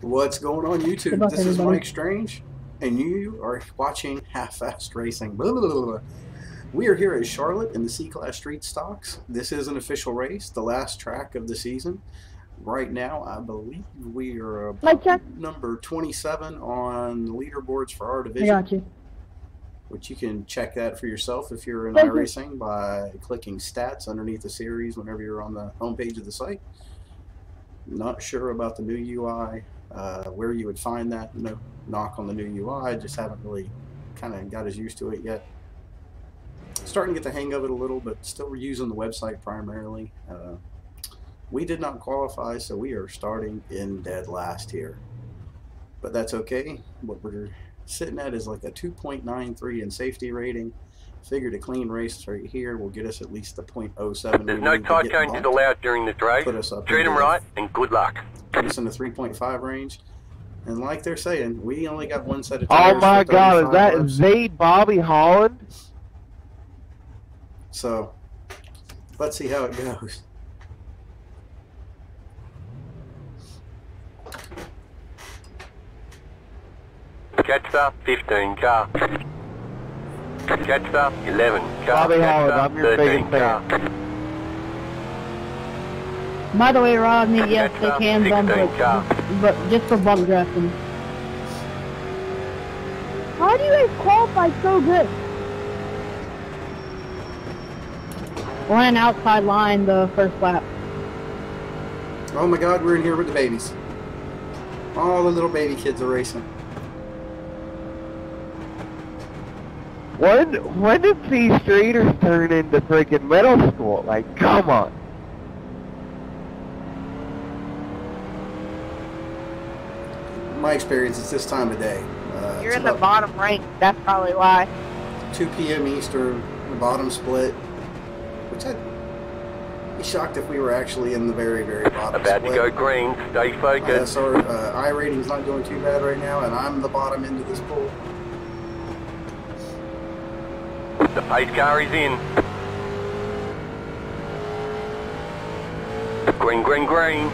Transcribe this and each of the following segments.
What's going on Good YouTube? luck, This is everybody. Mike Strange, and you are watching Half-Fast Racing. Blah, blah, blah. We are here at Charlotte in the C-Class Street Stocks. This is an official race, the last track of the season. Right now, I believe we are number 27 on the leaderboards for our I division, got you. which you can check that for yourself if you're in Thank you. iRacing by clicking stats underneath the series whenever you're on the homepage of the site. Not sure about the new UI, uh, where you would find that. No knock on the new UI, just haven't really kind of got as used to it yet. Starting to get the hang of it a little, but still using the website primarily. Uh, we did not qualify, so we are starting in dead last here. But that's okay. What we're sitting at is like a 2.93 in safety rating. Figured a clean race right here will get us at least the .07. There's we no need to tight get changes bumped, allowed during the race. Put us up Treat them right and good luck. put us in the 3.5 range. And like they're saying, we only got one set of oh tires. Oh my god, is that laps. the Bobby Holland? So let's see how it goes. Catch the 15 car. Catch the 11 car. Bobby Catch Howard, up, I'm your 13 biggest car. By the way, Rodney, yes, Catch they up, can bump 16 it, car. but just for bump drafting. How do you guys qualify so good? Ran outside line the first lap. Oh my god, we're in here with the babies. All the little baby kids are racing. When when did these streeters turn into freaking middle school? Like, come on. My experience is this time of day. Uh, You're in the bottom rank, that's probably why. 2 p.m. Eastern, the bottom split. Which I'd be shocked if we were actually in the very, very bottom About to go green. Stay My focused. SR, uh, I rating's not doing too bad right now, and I'm the bottom end of this pool. The pace car is in. Green, green, green.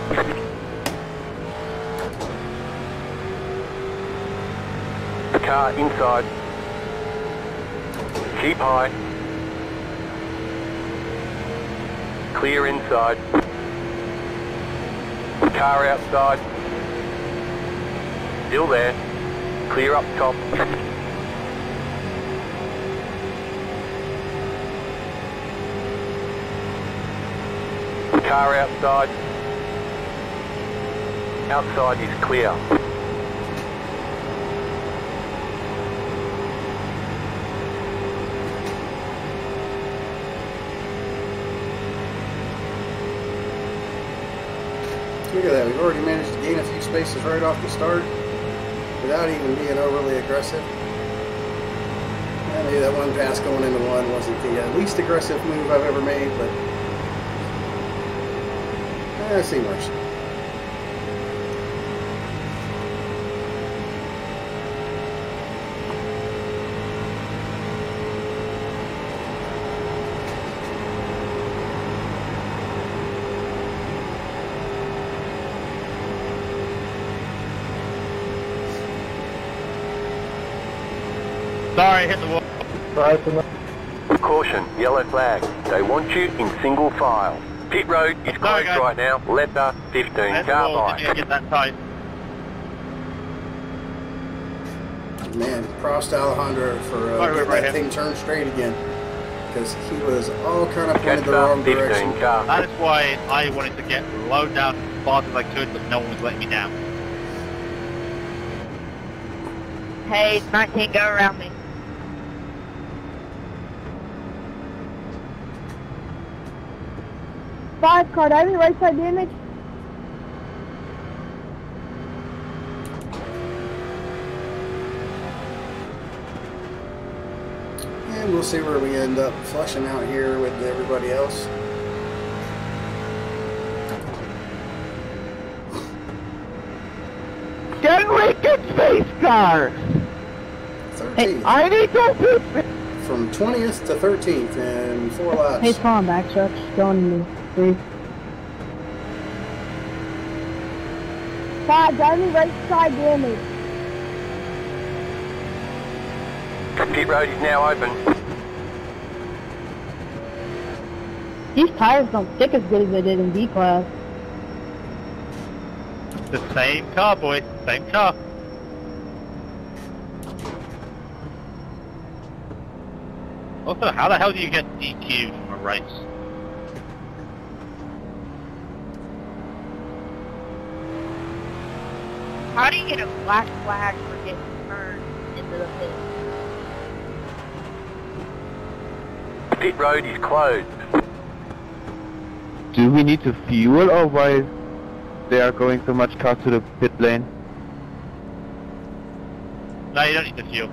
The Car inside. Keep high. Clear inside. Car outside. Still there. Clear up top. Car outside. Outside is clear. Look at that, we've already managed to gain a few spaces right off the start without even being overly aggressive. Maybe that one pass going into one wasn't the uh, least aggressive move I've ever made, but eh, I've seen worse. Sorry, hit the wall. Sorry Caution, yellow flag. They want you in single file. Pit road is closed guys. right now. Let the 15 Hit the car wall. by. Didn't get that tight. Man, props to Alejandro for uh, Right, getting right, that right. thing turned straight again. Because he was all kind of pointed the the wrong 15 direction. car. That is why I wanted to get low down as fast as I could, but no one was letting me down. Hey, 19, go around me. Five card, I have any right side damage? And we'll see where we end up flushing out here with everybody else. Get Lincoln space car! 13th. I need to put From 20th to 13th and four laps. Hey, spawn back, Chuck. Going into three. Mm. side, got any right side damage. Pit road is now open. These tires don't stick as good as they did in B class. The same car, boy. Same car. Also, how the hell do you get DQ'd from a race? How do you get a black flag for getting turned into the pit? Pit road is closed. Do we need to fuel or why they are going so much cars to the pit lane? No, you don't need the fuel.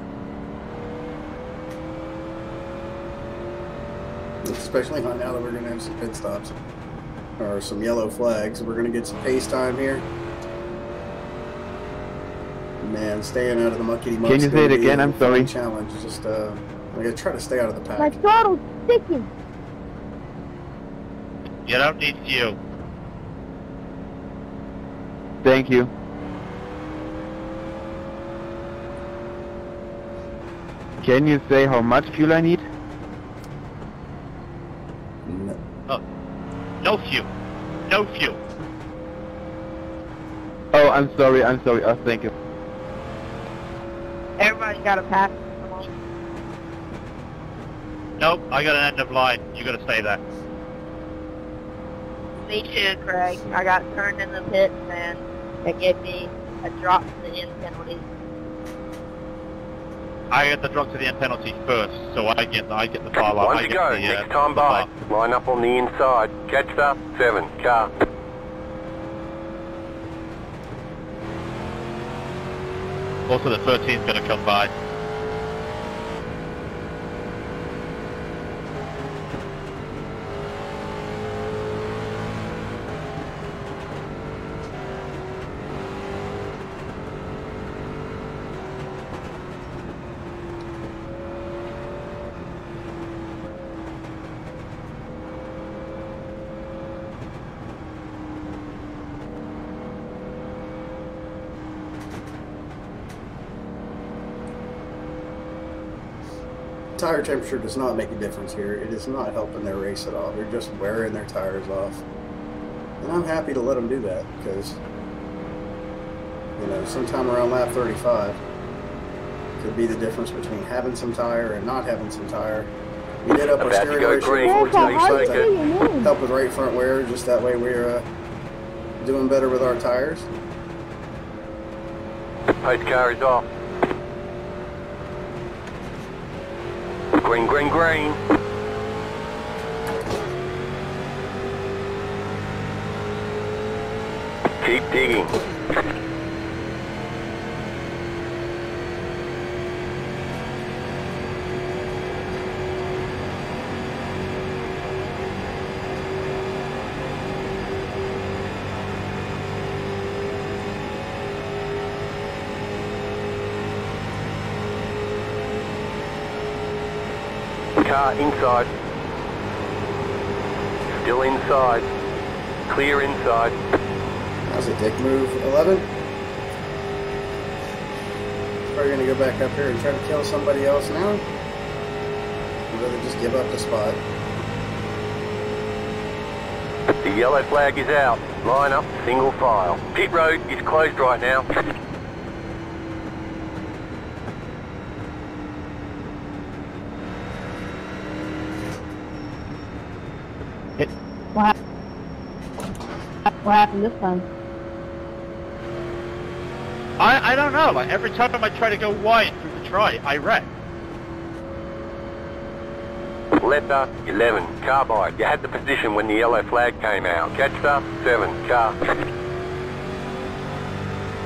Especially not now that we're going to have some pit stops. Or some yellow flags. We're going to get some pace time here. Man, staying out of the muckety muck. Can you say it again? I'm sorry. Challenge. Just, uh, we gotta try to stay out of the My pack. throttle's sticking. You don't need fuel. Thank you. Can you say how much fuel I need? No. Oh. No fuel. No fuel. Oh, I'm sorry, I'm sorry. Oh, thank you. Everybody got a pass. Nope, I got an end of line. You gotta stay there. Me too, Craig. I got turned in the pits and it gave me a drop to the end penalty. I get the drop to the end penalty first, so I get I get the far line. One to go. the, uh, Next the time by. Line up on the inside. Catch up. Seven. Car. Also, the 13's gonna come by. Tire temperature does not make a difference here. It is not helping their race at all. They're just wearing their tires off. And I'm happy to let them do that because, you know, sometime around lap 35 could be the difference between having some tire and not having some tire. We did up our About to steering ratio green. before Grandpa, Grandpa, how you you say to say your name? help with right front wear. Just that way we're uh, doing better with our tires. Pace car is off. Green, green, green. Keep digging. Car inside. Still inside. Clear inside. How's a dick move? 11? Probably gonna go back up here and try to kill somebody else now. I'd rather just give up the spot. The yellow flag is out. Line up, single file. Pit road is closed right now. What, hap- what happened this time? I I don't know. Like every time I try to go wide through the try, I wreck. Letter 11, carbide. You had the position when the yellow flag came out. Catch up, 7, car.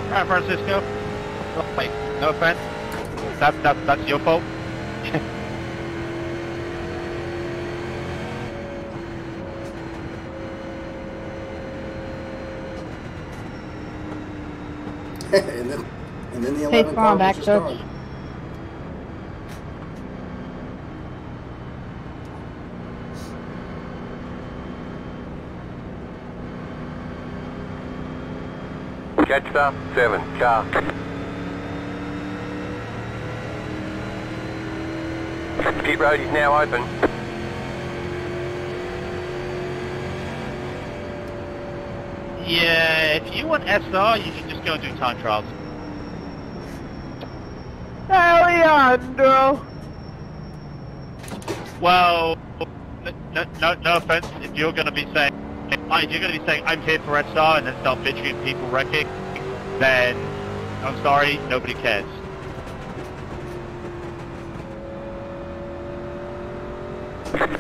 San Francisco. Oh, Wait, no offense. That that that's your fault. and then, and then the Hey, 11 come car on, was back just up. gone. Catch star, 7, car. Pit road is now open. Yeah, if you want SR, you can just go and do time trials. Alejandro! Well, no, no, no offense, if you're going to be saying, if you're going to be saying, I'm here for Red Star, and then start bitching and people wrecking, then I'm sorry, nobody cares.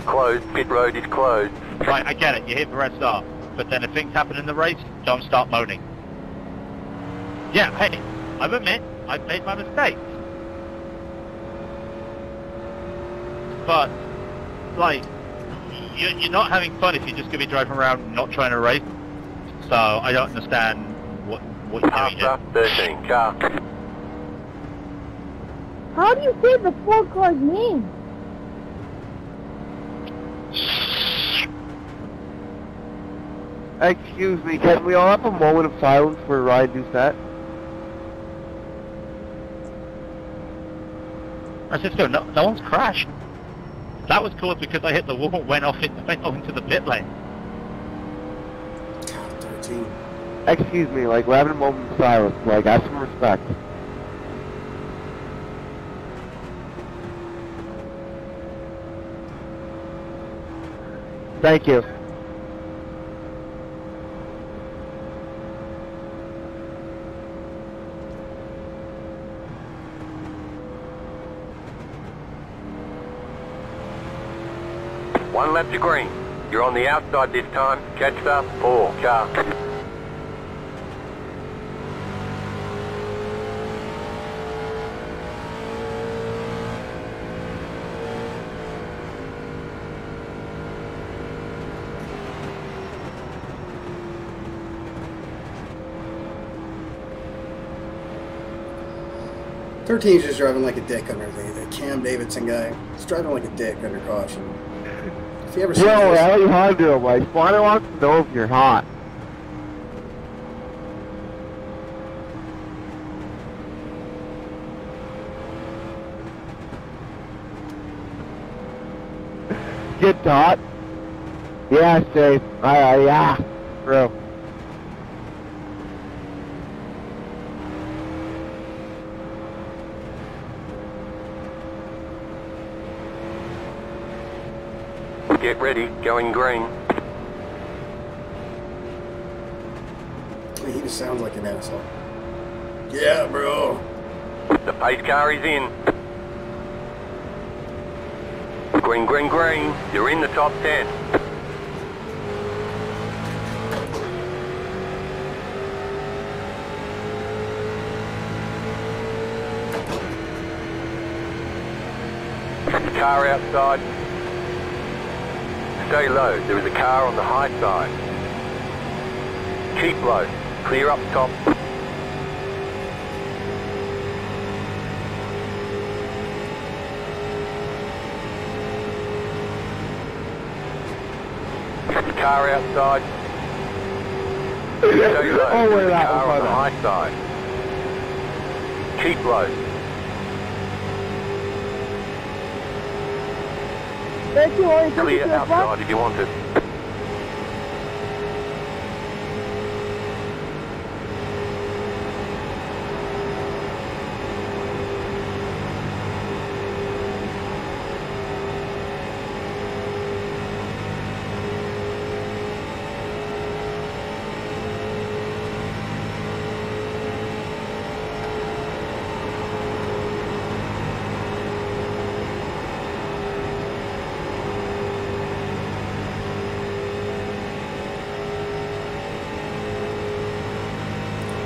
Closed, pit road is closed. Right, I get it, you're here for Red Star. But then if things happen in the race, don't start moaning. Yeah, hey, I admit, I've made my mistakes. But, like, you're, you're not having fun if you're just going to be driving around not trying to race. So I don't understand what, what you're doing here. After 13, car. How do you say the four card name? Excuse me, can we all have a moment of silence for Ryan Doucette? Francisco, no, no one's crashed. That was caused because I hit the wall, went off, it, went off into the pit lane. God, 13. Excuse me, like, we're having a moment of silence. Like, have some respect. Thank you. One lap to green. You're on the outside this time. Catch star, 4, car. Thirteen's just driving like a dick under the, the Cam Davidson guy. He's driving like a dick under caution. If you ever Yo, Alejandro, my spotter wants to know if you're hot. Get hot? Yeah, safe. Uh, yeah. Bro. Ready, going green. he just sounds like an asshole. Yeah, bro. The pace car is in. Green, green, green. You're in the top 10. Car outside. Stay low. There is a car on the high side. Keep low. Clear up top. Car outside. Stay low. Oh, There is wait, a car on the high side. Keep low. Thank you, only Clear to outside if you want it.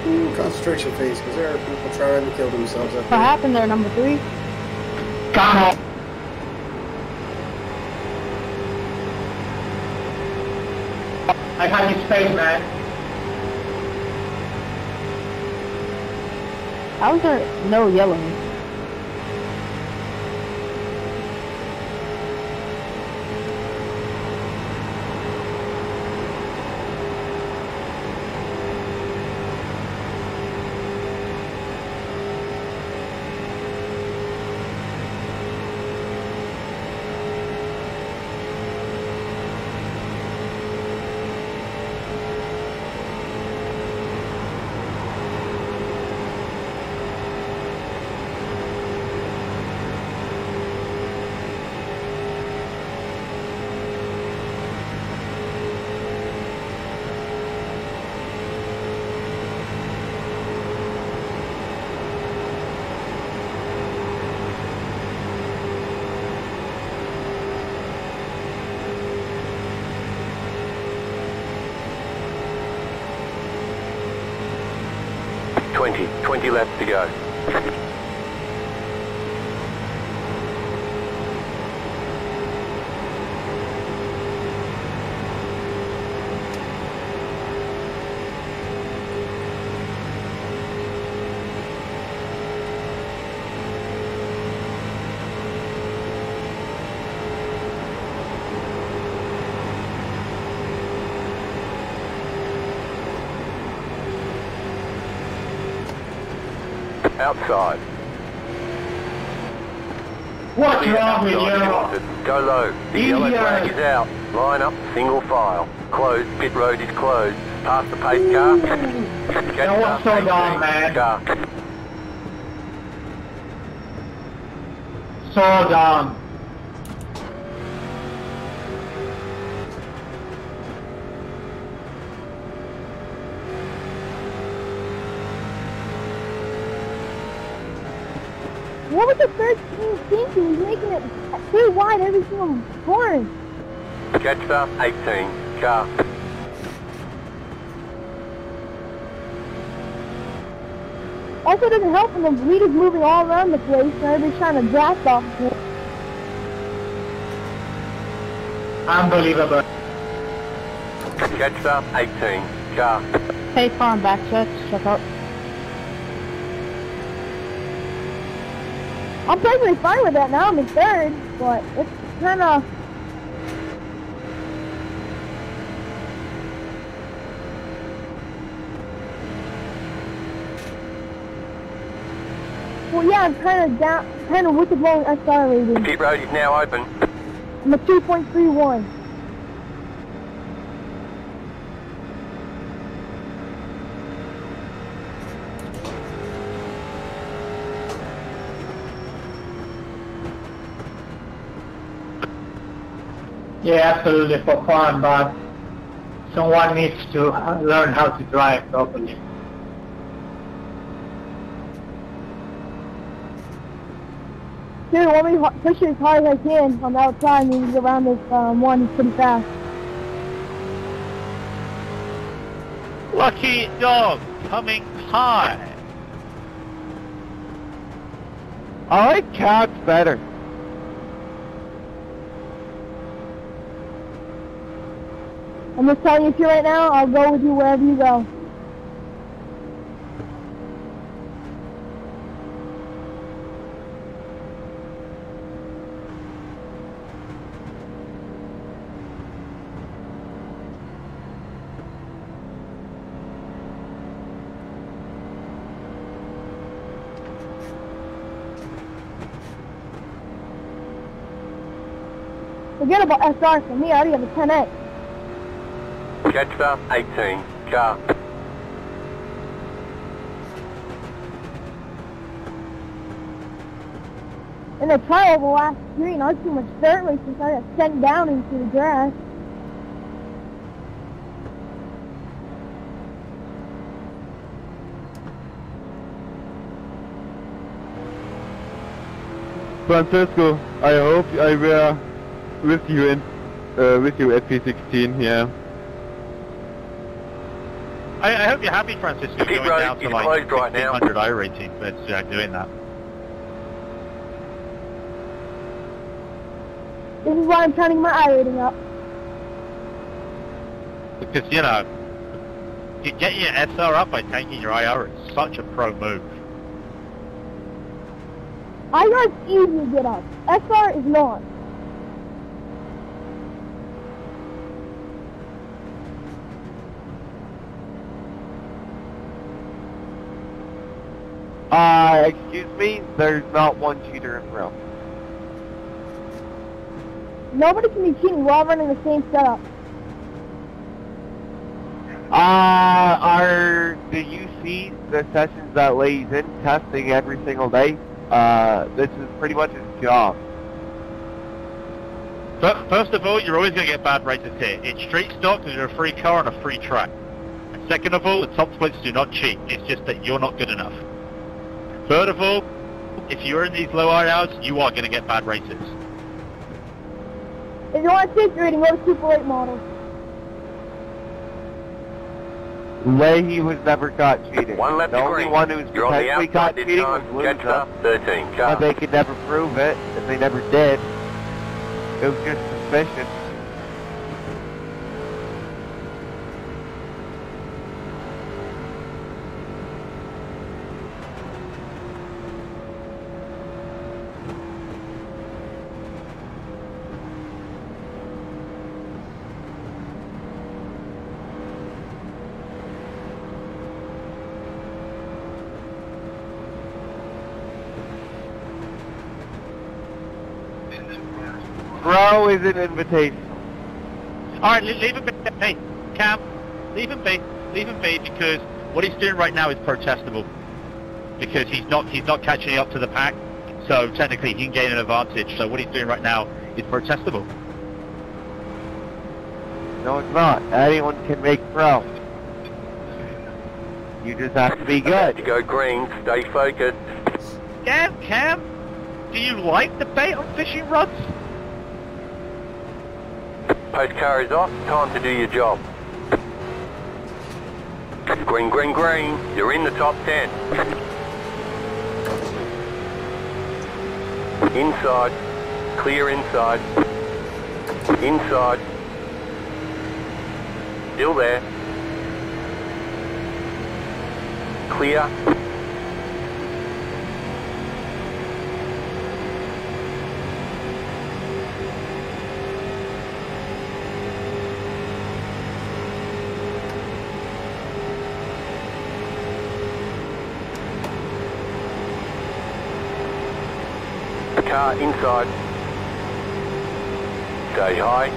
Ooh, concentration phase, because there are people trying to kill themselves up What there. happened there, number three? Got it. I have your space, man. How is there no yelling? 20. 20 laps to go. Outside. What's wrong with you? Go low. The yellow Idiot. flag is out. Line up, single file. Closed. Pit road is closed. Past the pace car. Now what's so dumb, 18 man? Car. So dumb. What was the third team thinking? He's making it too wide every single turn. Catch up, 18 car. Also doesn't help when the lead is moving all around the place and everybody's trying to draft off of it. Unbelievable. Catch up, 18 car. Hey, farm back check, check out. I'm perfectly fine with that now. I'm in third, but it's kind of. Well, yeah, I'm kind of down, kind of wicked low SR rating. Pit road is now open. I'm a 2.31. Yeah, absolutely for fun, but someone needs to learn how to drive properly. Dude, let me h- push it as hard as I can on the outside and get around this um, one pretty fast. Lucky dog coming high. I like cats better. I'm just telling you right now, I'll go with you wherever you go. Forget about SR for me, I already have a 10X. Catch up, 18 car. In the trial of the last green, I was too much dirt race since I got sent down into the grass. Francesco, I hope I were with you in uh, with you at P16 here. I, I hope you're happy, Francisco, Pit going road down to like closed right now. 1500 I rating, but uh, doing that. This is why I'm turning my I rating up. Because, you know, you get your SR up by taking your IR it's such a pro move. IR's easy to get up. SR is not. Uh, excuse me, there's not one cheater in row. Nobody can be cheating. We're running the same setup. Uh, are, do you see the sessions that Lay's in testing every single day? Uh, this is pretty much his job. Fir- First of all, you're always going to get bad races here. It's street stock because you're a free car on a free track. Second of all, the top splits do not cheat. It's just that you're not good enough. Third of all, if you're in these low hours, you are going to get bad races. If you want safety rating, go to Super Late Models. Leahy was never caught cheating. One left the only green. one who's You're potentially caught this cheating was time. Lusa. 13 But they could never prove it, and they never did. It was just suspicion. Bro is an invitation. All right, leave him be. Hey, Cam, leave him be. Leave him be because what he's doing right now is protestable. Because he's not he's not catching up to the pack, so technically he can gain an advantage. So what he's doing right now is protestable. No, it's not. Anyone can make pro. You just have to be About to good. go green. Stay focused. Cam, Cam, do you like the bait on fishing rods? Post car is off. Time to do your job. Green, green, green. You're in the top 10. Inside. Clear inside. Inside. Still there. Clear. Car inside. Stay high.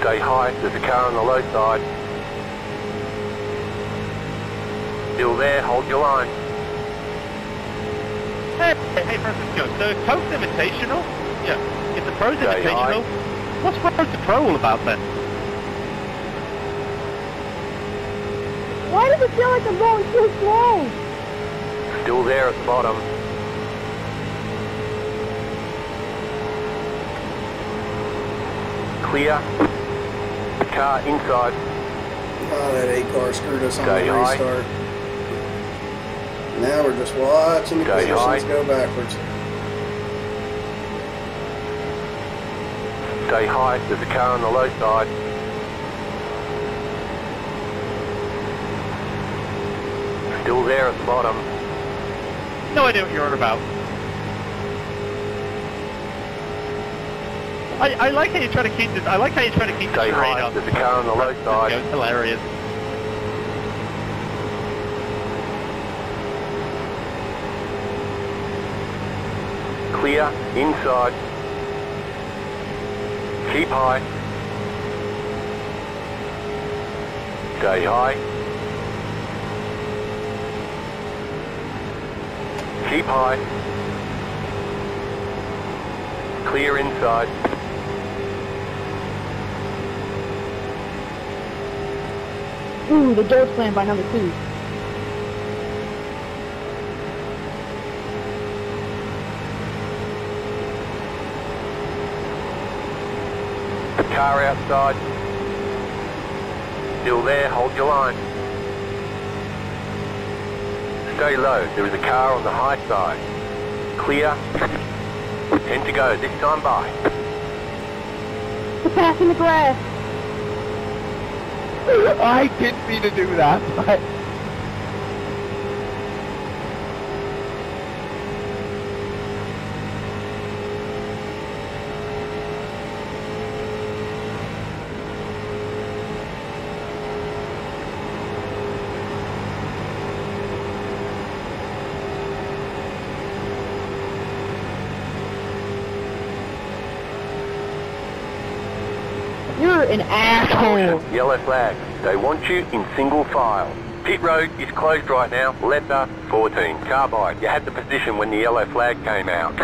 Stay high. There's a car on the low side. Still there. Hold your line. Hey, hey, Francisco. So Coast Invitational? Yeah. If the Pro's Stay Invitational, what's Road to Pro all about then? Why does it feel like I'm going too slow? Still there at the bottom. Clear. Car inside. Oh, that A car screwed us on Stay the high. restart. Now we're just watching the Stay positions high. go backwards. Stay high. There's a car on the low side. Still there at the bottom. No idea what you're on about. I, I like how you try to keep this. I like how you try to keep Stay charade up. There's a car on the low side. It's hilarious. Clear. Inside. Keep high. Stay high. Keep high. Clear inside. Ooh, the door's slammed by number two. Car outside. Still there, hold your line. Stay low, there is a car on the high side. Clear. Ten to go, this time by. The pass in the grass. I didn't mean to do that, but You're an Yellow flag. They want you in single file. Pit road is closed right now. Letter 14. Carbide. You had the position when the yellow flag came out.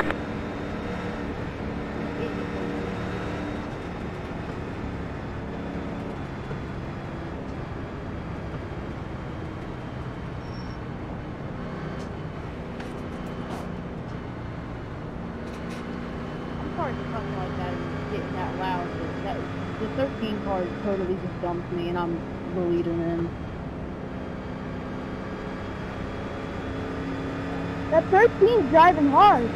I'm sorry for talking like that and getting that loud, but that was just 13 car totally just dumped me, and I'm the leader in. That 13's driving hard.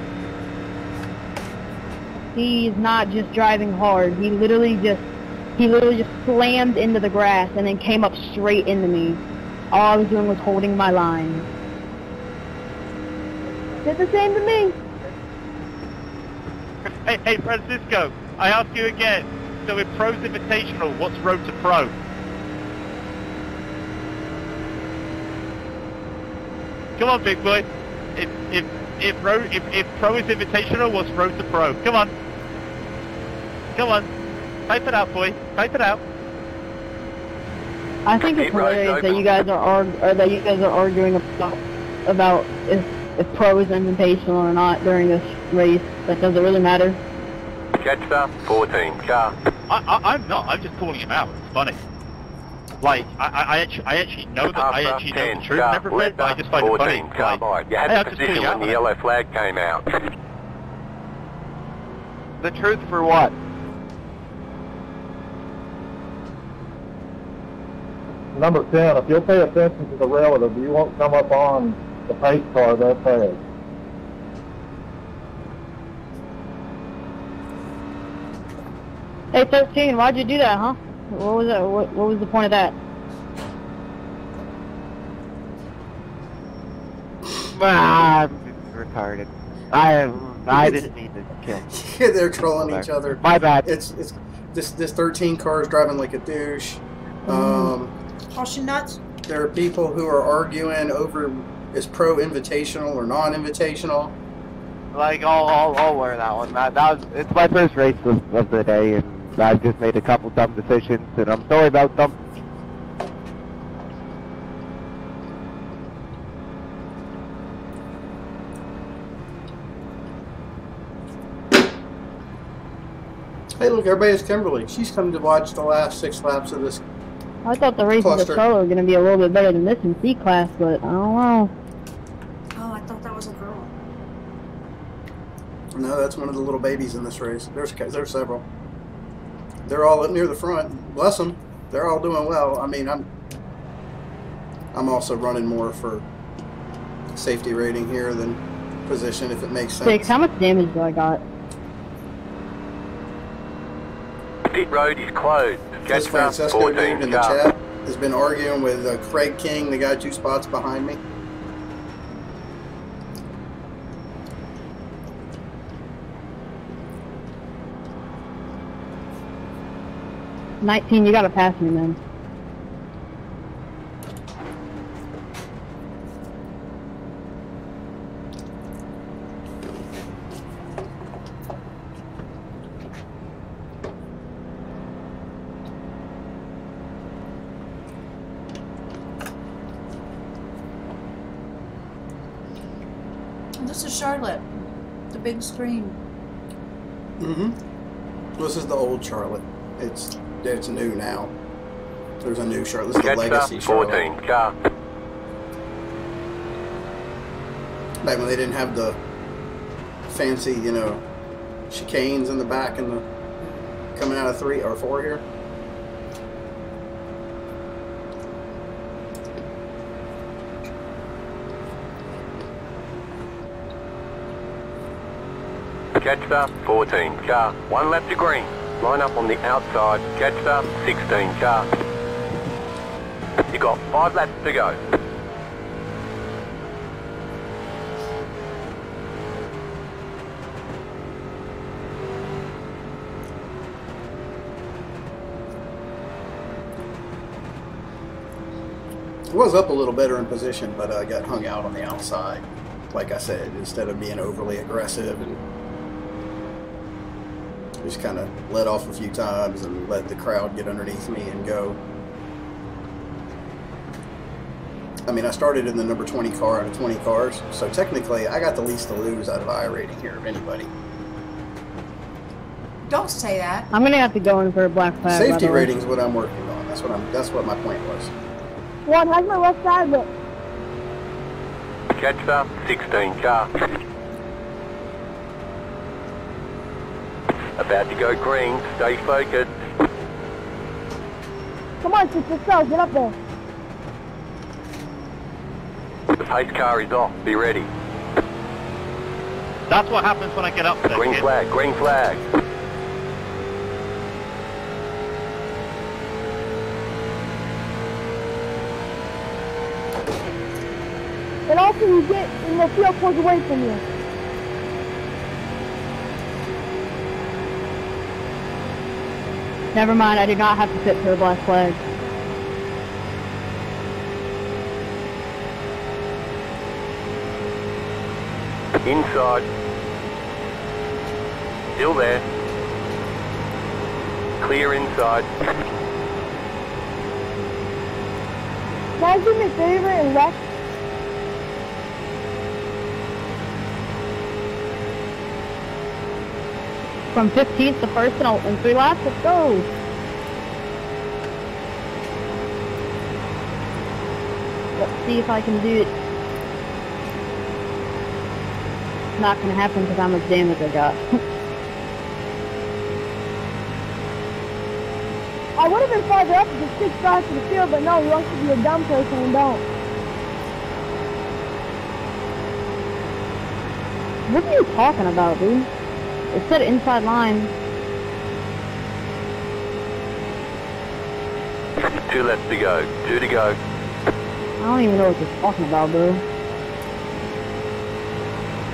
He's not just driving hard. He literally just, he literally just slammed into the grass and then came up straight into me. All I was doing was holding my line. Did the same to me. Hey, hey, Francisco, I ask you again. So in Pro's Invitational, what's Road to Pro? Come on, big boy. If if if Pro if, if Pro is Invitational, what's Road to Pro? Come on. Come on. Type it out, boy. Type it out. I think it's hilarious that you guys are or that you guys are arguing about about if if pro is invitational or not during this race. That doesn't really matter. Jetstar, 14, car. I, I I'm not. I'm just calling him out. It's funny. Like I I, I actually I actually know that I After actually know the truth Never and everything, but I just find it funny. 14, car Like, by. You had hey, the position when you the out. yellow flag came out. The truth for what? Number 10, if you'll pay attention to the relative, you won't come up on the pace car that fast. Hey, 13, why'd you do that, huh? What was that? What, what was the point of that? Ah, I'm retarded. I I didn't mean to kill. yeah, They're trolling each other. My bad. It's it's this this 13 car is driving like a douche. Um, Caution nuts. there are people who are arguing over is pro invitational or non invitational. Like I'll, I'll I'll wear that one. That, that was it's my first race of, of the day, and I've just made a couple dumb decisions, and I'm sorry about them. Hey, look, everybody everybody's Kimberly. She's come to watch the last six laps of this. I thought the races Cluster. of solo were going to be a little bit better than this in C class, but I don't know. Oh, I thought that was a girl. No, that's one of the little babies in this race. There's there's several. They're all up near the front. Bless them. They're all doing well. I mean, I'm I'm also running more for safety rating here than position, if it makes sense. Six, how much damage do I got? Pit road is closed. This Jetstar, Francesco dude in the chat has been arguing with uh, Craig King, the guy two spots behind me. Nineteen, you got to pass me, man. This is Charlotte. The big screen. Mm-hmm. This is the old Charlotte. It's it's new now. There's a new Charlotte. This is the legacy Jetstar, 14, car. Back when they didn't have the fancy, you know, chicanes in the back and the coming out of three or four here. Jetstar, 14, car. One lap to green. Line up on the outside. Jetstar, 16, car. You got five laps to go. It was up a little better in position, but I got hung out on the outside. Like I said, instead of being overly aggressive and just kind of let off a few times and let the crowd get underneath me and go. I mean, I started in the number 20 car out of 20 cars, so technically I got the least to lose out of iRating here of anybody. Don't say that. I'm gonna have to go in for a black flag. Safety rating is what I'm working on. That's what I'm. That's what my point was. One, how's my left side look? Jetstar, 16, car. About to go green. Stay focused. Come on, sis, let's go. Get up there. The pace car is off. Be ready. That's what happens when I get up there. Green kid. flag, green flag. And also, you get in the field pulls away from you. Never mind, I did not have to sit for the black flag. Inside. Still there. Clear inside. Can I do me a favor and wreck? From 15th to first and in three laps, let's go. Let's see if I can do it. It's Not gonna happen because how much damage I got. I would have been farther up to just six drive to the field, but no, you want to be a dumb person and don't. what are you talking about, dude? It said inside line. Two left to go. Two to go. I don't even know what you're talking about, bro.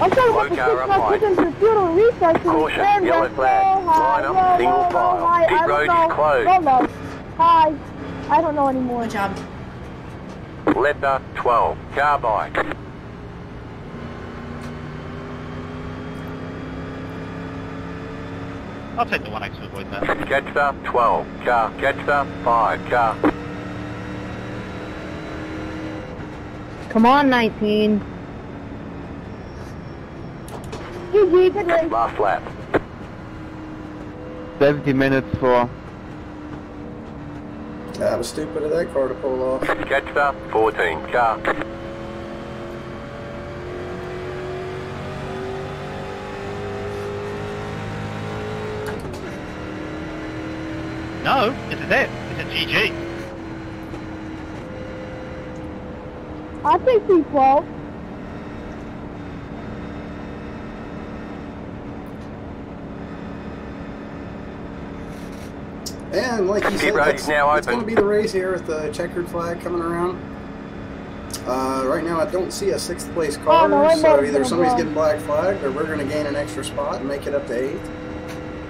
I'm talking about Low the car six up drive high. to into the field and restart to Caution, stand yellow there, flag. low, high, Line up, low, single low, file. low, high, Pit I don't road is closed. Low, low. Hi. I don't know anymore. Good job. Letter 12. car Carbide. I'll take the 1X to avoid that. Catcher 12. Car. Catcher 5. Car. Come on, 19. GG, good race. Last lap. 70 minutes for That was stupid of that car to pull off. Catcher 14. Car. No, this is it. It's a GG. I think C12. And like you said, road that's, is now it's going to be the race here with the checkered flag coming around. Uh, right now, I don't see a sixth place car, Oh, no, so either somebody's getting black flagged or we're going to gain an extra spot and make it up to eighth.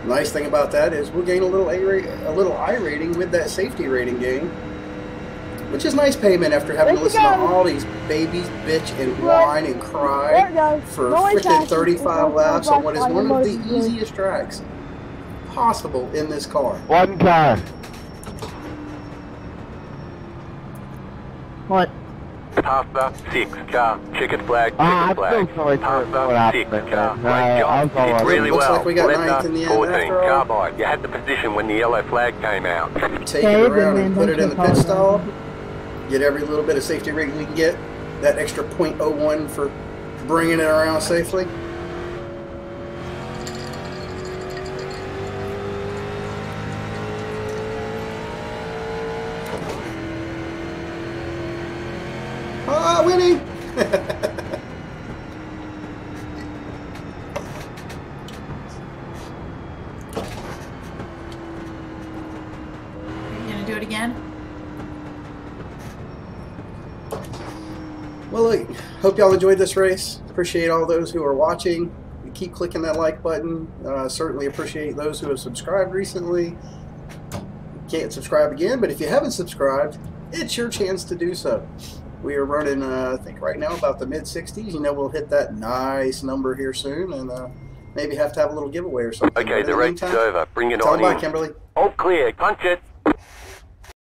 Nice thing about that is we'll gain a little A rate, a little iRating with that safety rating gain, which is nice payment after having to listen to all these babies bitch and Right. whine and cry for No freaking 35 laps on what is one of the no motor. easiest tracks possible in this car. one car. What? Pasta 6. Car. Checkered flag. Ah, Checkered I'm flag. so sorry Pasta 6. there, Car. man. Great job. I'm did really Looks well. like we got Letter in the end 14. Carbide. You had the position when the yellow flag came out. take it around and put it in the pit apologize. stall. Get every little bit of safety rating we can get. That extra .01 for bringing it around safely. Ah, winning! Are you gonna do it again? Well, look, hope y'all enjoyed this race. Appreciate all those who are watching. Keep clicking that like button. Uh, certainly appreciate those who have subscribed recently. Can't subscribe again, but if you haven't subscribed, it's your chance to do so. We are running, uh, I think, right now about the mid 60s. You know, we'll hit that nice number here soon, and uh, maybe have to have a little giveaway or something. Okay, the in race is over. Bring it on bye. Kimberly. All clear. Punch it.